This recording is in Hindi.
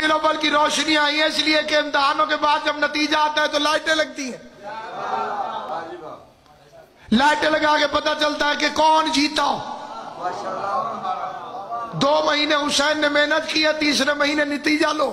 रबी की रोशनी आई है, इसलिए कि इम्तहानों के बाद जब नतीजा आता है तो लाइटें लगती हैं। लाइटें लगा के पता चलता है कि कौन जीता। दो महीने हुसैन ने मेहनत की है, तीसरे महीने नतीजा लो।